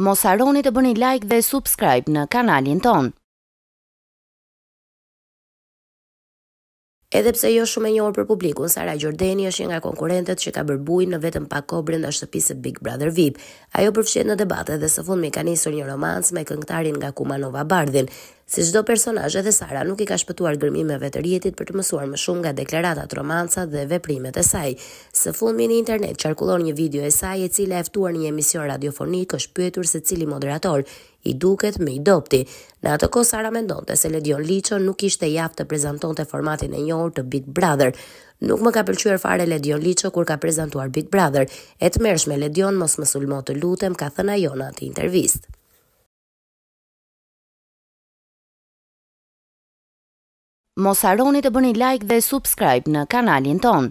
Mos harroni të bëni like dhe subscribe në kanalin tonë. Edhe pse jo shumë e njohur për publikun, Sara Gjordeni është një nga konkurrentet që ka bërë bujë në vetëm pak kohë brenda shtëpisë së Big Brother VIP. Ajo përfshihet në debate dhe së fundmi ka nisur një romancë me këngëtarin nga Kumanova Bardhin. Si çdo personazh edhe Sara nuk i ka shpëtuar gërmimeve të rrjetit për të mësuar më shumë nga deklaratat, romanca dhe veprimet e saj. Së fundmi në internet qarkullon një video e saj e cila e ftuar në një emision radiofonik është pyetur se cili moderator i duket më i dobëti. Në atë kohë Sara mendonte se Ledion Liço nuk ishte i aftë të prezantonte formatin e njohur të Big Brother. Nuk më ka pëlqyer fare Ledion Liço kur ka prezantuar Big Brother. E tmerrshme Ledion mos më sulmo të lutem, ka thënë ajo në atë intervistë. Mos harroni të bëni like dhe subscribe në kanalin tonë.